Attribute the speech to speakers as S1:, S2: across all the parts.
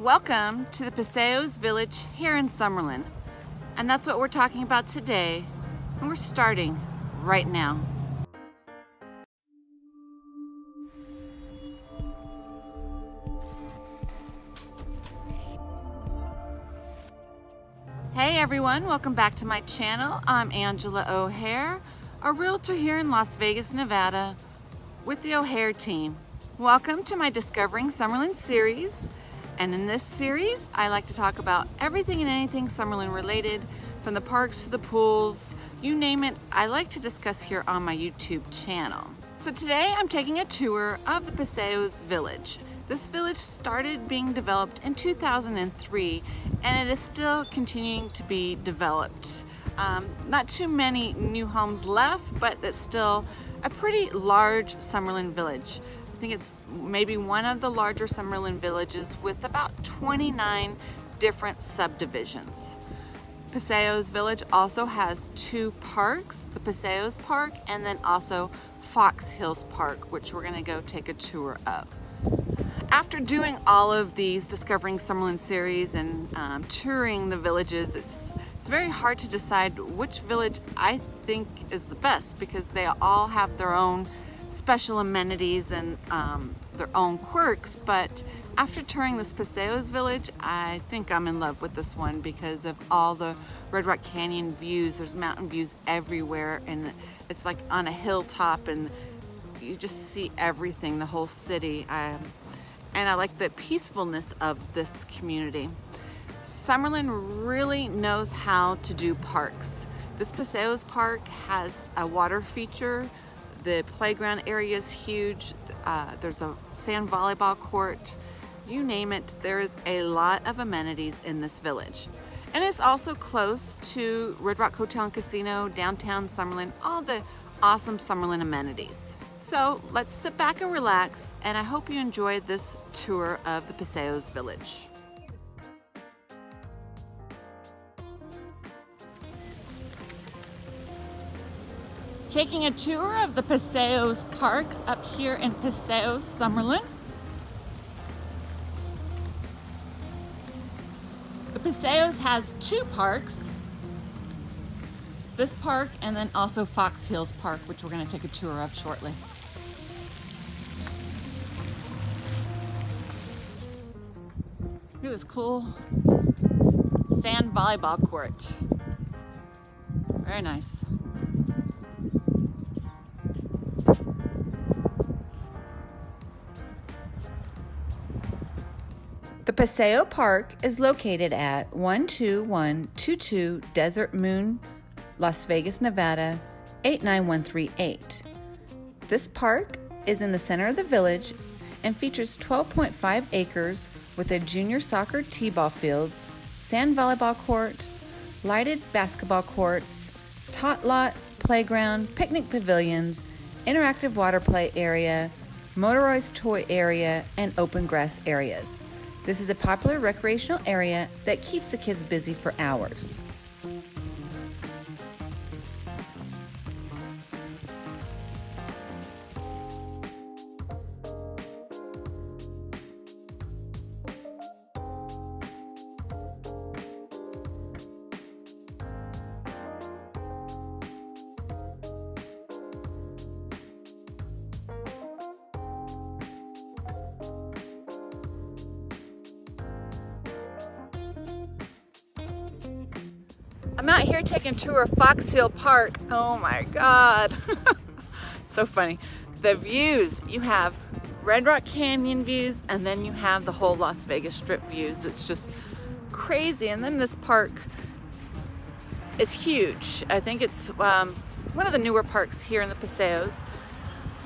S1: Welcome to the Paseos Village here in Summerlin. And that's what we're talking about today. And we're starting right now. Hey everyone, welcome back to my channel. I'm Angela O'Hare, a realtor here in Las Vegas, Nevada with the O'Hare team. Welcome to my Discovering Summerlin series. And in this series, I like to talk about everything and anything Summerlin related, from the parks to the pools, you name it, I like to discuss here on my YouTube channel. So today I'm taking a tour of the Paseos Village. This village started being developed in 2003 and it is still continuing to be developed. Um, not too many new homes left, but it's still a pretty large Summerlin village. Think it's maybe one of the larger Summerlin villages with about 29 different subdivisions. Paseos Village also has two parks, the Paseos Park and then also Fox Hills Park, which we're gonna go take a tour of. After doing all of these Discovering Summerlin series and um, touring the villages, it's, it's very hard to decide which village I think is the best because they all have their own special amenities and um, their own quirks, but after touring this Paseos Village, I think I'm in love with this one because of all the Red Rock Canyon views. There's mountain views everywhere and it's like on a hilltop and you just see everything, the whole city. Um, and I like the peacefulness of this community. Summerlin really knows how to do parks. This Paseos Park has a water feature. The playground area is huge. Uh, there's a sand volleyball court you name it, there is a lot of amenities in this village. And it's also close to Red Rock Hotel and Casino, downtown Summerlin, all the awesome Summerlin amenities. So let's sit back and relax, and I hope you enjoyed this tour of the Paseos Village. Taking a tour of the Paseos Park up here in Paseos, Summerlin. The Paseos has two parks. This park and then also Fox Hills Park, which we're gonna take a tour of shortly. Look at this cool sand volleyball court. Very nice. The Paseo Park is located at 12122 Desert Moon, Las Vegas, Nevada 89138. This park is in the center of the village and features 12.5 acres with a junior soccer t-ball fields, sand volleyball court, lighted basketball courts, tot lot, playground, picnic pavilions, interactive water play area, motorized toy area, and open grass areas. This is a popular recreational area that keeps the kids busy for hours. I'm out here taking tour of Fox Hill Park. Oh my God. so funny. The views, you have Red Rock Canyon views and then you have the whole Las Vegas Strip views. It's just crazy. And then this park is huge. I think it's um, one of the newer parks here in the Paseos.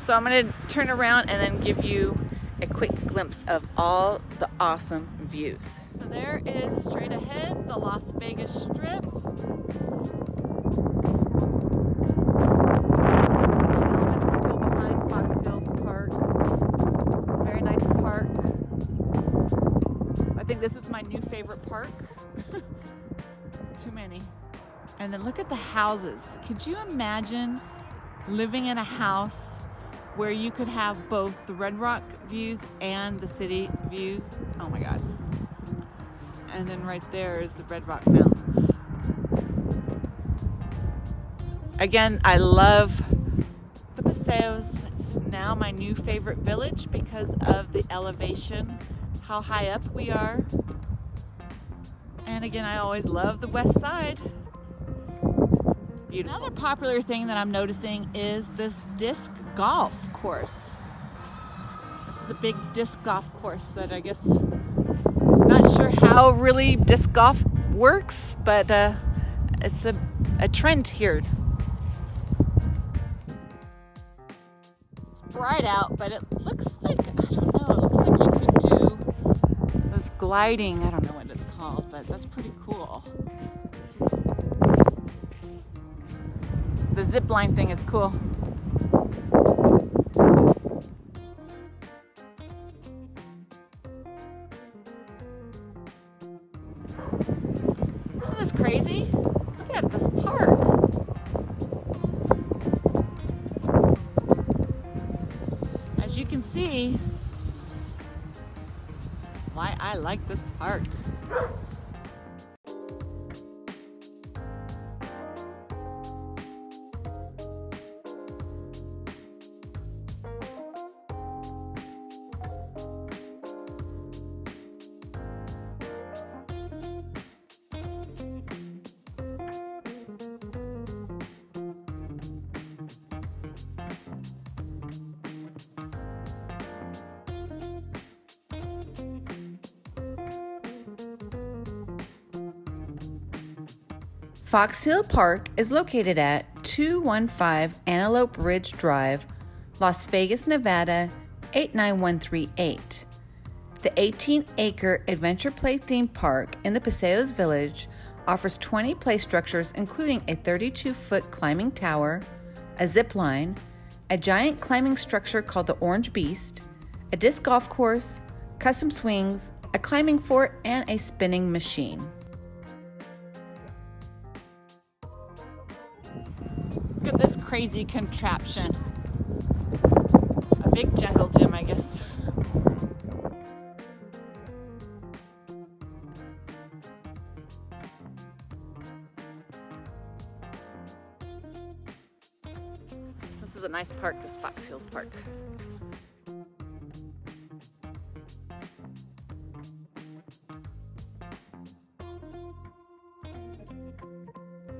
S1: So I'm gonna turn around and then give you a quick glimpse of all the awesome views. So there is straight ahead the Las Vegas Strip. It's a very nice park. I think this is my new favorite park. Too many. And then look at the houses. Could you imagine living in a house where you could have both the Red Rock views and the city views? Oh my God. And then right there is the Red Rock Mountains. Again, I love the Paseos. It's now my new favorite village because of the elevation, how high up we are. And again, I always love the west side. Beautiful. Another popular thing that I'm noticing is this disc golf course. This is a big disc golf course that I guess, how really disc golf works, but uh, it's a, a trend here. It's bright out, but it looks like, I don't know, it looks like you could do this gliding, I don't know what it's called, but that's pretty cool. The zip line thing is cool. As you can see, why I like this park. Fox Hill Park is located at 215 Antelope Ridge Drive, Las Vegas, Nevada 89138. The 18 acre adventure play theme park in the Paseos Village offers 20 play structures, including a 32 foot climbing tower, a zip line, a giant climbing structure called the Orange Beast, a disc golf course, custom swings, a climbing fort, and a spinning machine. Look at this crazy contraption. A big jungle gym, I guess. This is a nice park, this Fox Hills Park.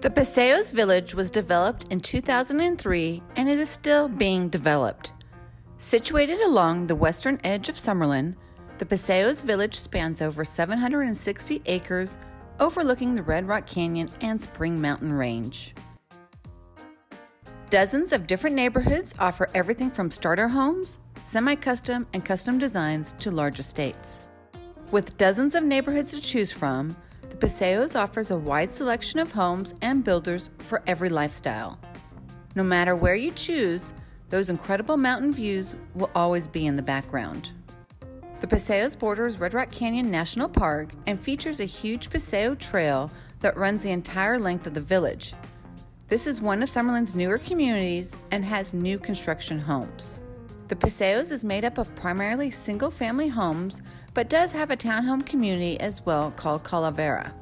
S1: The Paseos Village was developed in 2003 and it is still being developed. Situated along the western edge of Summerlin, the Paseos Village spans over 760 acres overlooking the Red Rock Canyon and Spring Mountain Range. Dozens of different neighborhoods offer everything from starter homes, semi custom, and custom designs to large estates. With dozens of neighborhoods to choose from, the Paseos offers a wide selection of homes and builders for every lifestyle. No matter where you choose, those incredible mountain views will always be in the background. The Paseos borders Red Rock Canyon National Park and features a huge Paseo trail that runs the entire length of the village. This is one of Summerlin's newer communities and has new construction homes. The Paseos is made up of primarily single family homes but does have a townhome community as well called Calavera.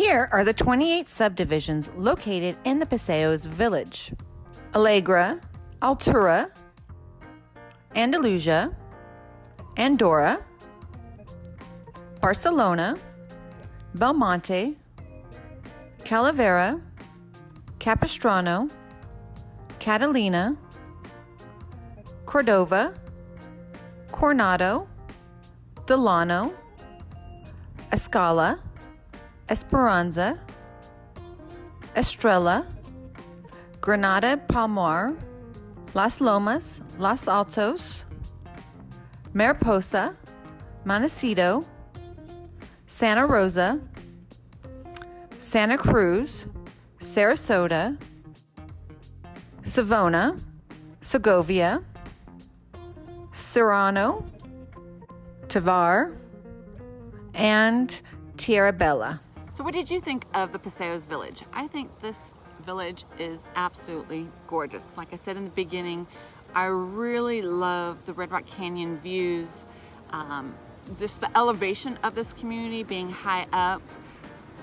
S1: Here are the 28 subdivisions located in the Paseos village. Allegra, Altura, Andalusia, Andorra, Barcelona, Belmonte, Calavera, Capistrano, Catalina, Cordova, Coronado, Delano, Escala, Esperanza, Estrella, Granada Palmar, Las Lomas, Los Altos, Mariposa, Montecito, Santa Rosa, Santa Cruz, Sarasota, Savona, Segovia, Serrano, Tavar, and Tierra Bella. So, what did you think of the Paseos Village? I think this village is absolutely gorgeous. Like I said in the beginning, I really love the Red Rock Canyon views, um, just the elevation of this community being high up.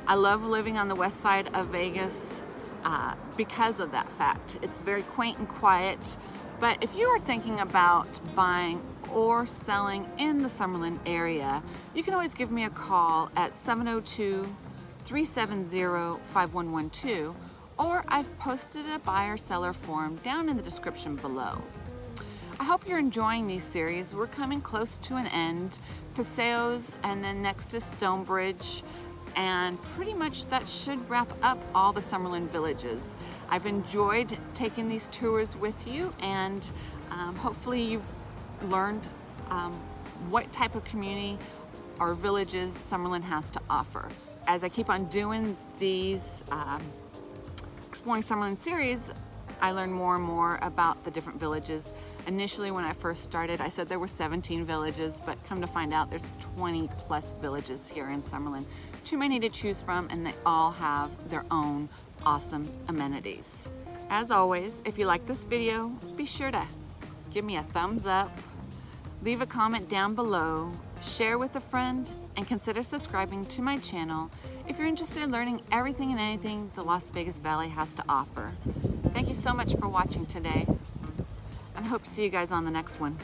S1: I love living on the west side of Vegas uh, because of that fact. It's very quaint and quiet. But if you are thinking about buying or selling in the Summerlin area, you can always give me a call at 702 370 5112 or I've posted a buyer seller form down in the description below. I hope you're enjoying these series. We're coming close to an end. Paseos and then next is Stonebridge and pretty much that should wrap up all the Summerlin villages. I've enjoyed taking these tours with you and um, hopefully you've learned um, what type of community or villages Summerlin has to offer. As I keep on doing these um, Exploring Summerlin series, I learn more and more about the different villages. Initially, when I first started, I said there were 17 villages, but come to find out there's 20 plus villages here in Summerlin. Too many to choose from, and they all have their own awesome amenities. As always, if you like this video, be sure to give me a thumbs up, leave a comment down below, share with a friend, and consider subscribing to my channel if you're interested in learning everything and anything the Las Vegas Valley has to offer. Thank you so much for watching today, and I hope to see you guys on the next one.